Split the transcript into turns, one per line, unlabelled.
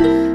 love,